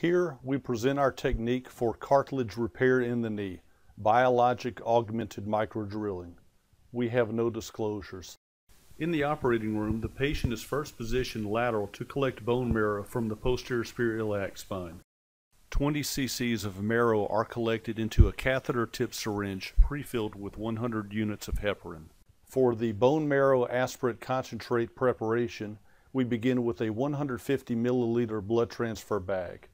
Here we present our technique for cartilage repair in the knee, biologic augmented microdrilling. We have no disclosures. In the operating room, the patient is first positioned lateral to collect bone marrow from the posterior superior iliac spine. 20 cc's of marrow are collected into a catheter tip syringe pre-filled with 100 units of heparin. For the bone marrow aspirate concentrate preparation, we begin with a 150 milliliter blood transfer bag.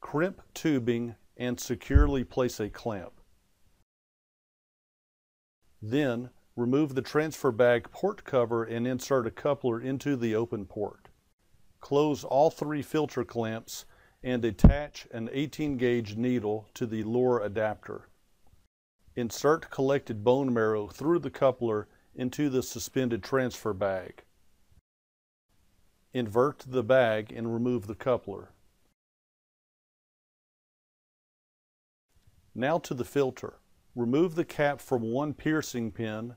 Crimp tubing and securely place a clamp. Then, remove the transfer bag port cover and insert a coupler into the open port. Close all three filter clamps and attach an 18 gauge needle to the Luer adapter. Insert collected bone marrow through the coupler into the suspended transfer bag. Invert the bag and remove the coupler. Now to the filter. Remove the cap from one piercing pin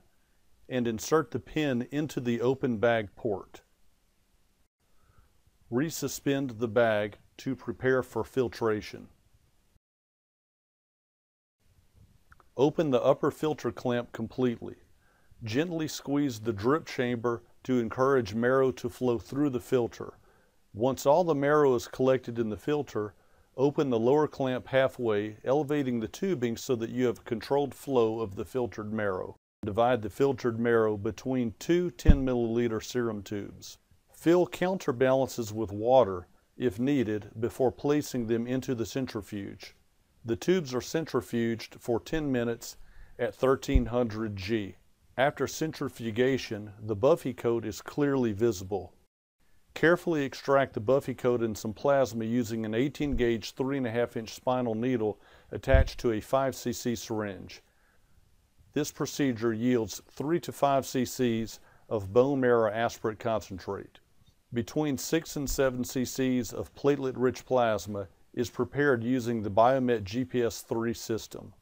and insert the pin into the open bag port. Resuspend the bag to prepare for filtration. Open the upper filter clamp completely. Gently squeeze the drip chamber to encourage marrow to flow through the filter. Once all the marrow is collected in the filter, open the lower clamp halfway, elevating the tubing so that you have controlled flow of the filtered marrow. Divide the filtered marrow between two 10 milliliter serum tubes. Fill counterbalances with water if needed, before placing them into the centrifuge. The tubes are centrifuged for 10 minutes at 1300 G. After centrifugation, the buffy coat is clearly visible. Carefully extract the buffy coat and some plasma using an 18 gauge 3.5 inch spinal needle attached to a 5 cc syringe. This procedure yields 3 to 5 cc's of bone marrow aspirate concentrate between 6 and 7 cc's of platelet-rich plasma is prepared using the Biomet GPS-3 system.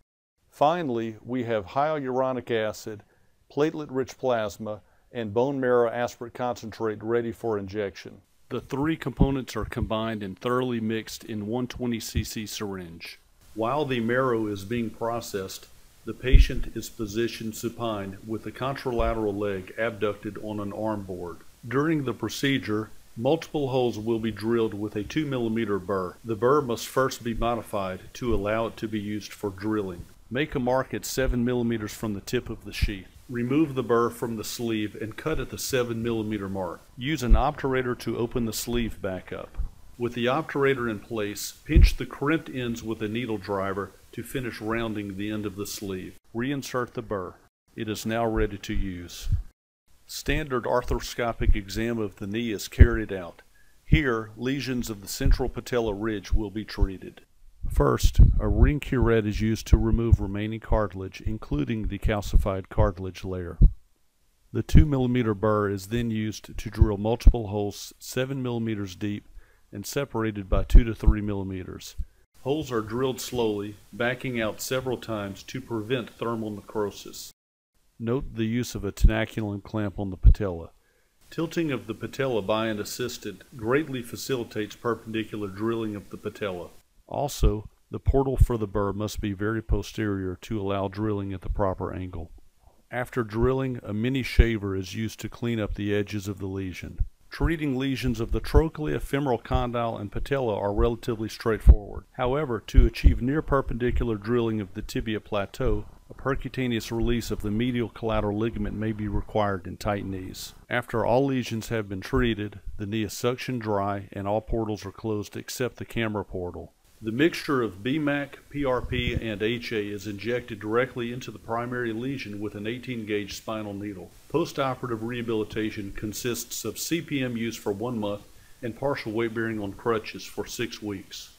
Finally, we have hyaluronic acid, platelet-rich plasma, and bone marrow aspirate concentrate ready for injection. The three components are combined and thoroughly mixed in 120 cc syringe. While the marrow is being processed, the patient is positioned supine with the contralateral leg abducted on an arm board. During the procedure, multiple holes will be drilled with a 2 millimeter burr. The burr must first be modified to allow it to be used for drilling. Make a mark at 7 millimeters from the tip of the sheath. Remove the burr from the sleeve and cut at the 7 millimeter mark. Use an obturator to open the sleeve back up. With the obturator in place, pinch the crimped ends with a needle driver to finish rounding the end of the sleeve. Reinsert the burr. It is now ready to use. Standard arthroscopic exam of the knee is carried out. Here, lesions of the central patella ridge will be treated. First, a ring curette is used to remove remaining cartilage, including the calcified cartilage layer. The 2 mm burr is then used to drill multiple holes 7 mm deep and separated by 2 to 3 mm. Holes are drilled slowly, backing out several times to prevent thermal necrosis. Note the use of a tenaculum clamp on the patella. Tilting of the patella by an assistant greatly facilitates perpendicular drilling of the patella. Also, the portal for the burr must be very posterior to allow drilling at the proper angle. After drilling, a mini shaver is used to clean up the edges of the lesion. Treating lesions of the trochlea, femoral condyle, and patella are relatively straightforward. However, to achieve near perpendicular drilling of the tibia plateau, a percutaneous release of the medial collateral ligament may be required in tight knees. After all lesions have been treated, the knee is suction dry and all portals are closed except the camera portal. The mixture of BMAC, PRP, and HA is injected directly into the primary lesion with an 18 gauge spinal needle. Postoperative rehabilitation consists of CPM use for one month and partial weight bearing on crutches for six weeks.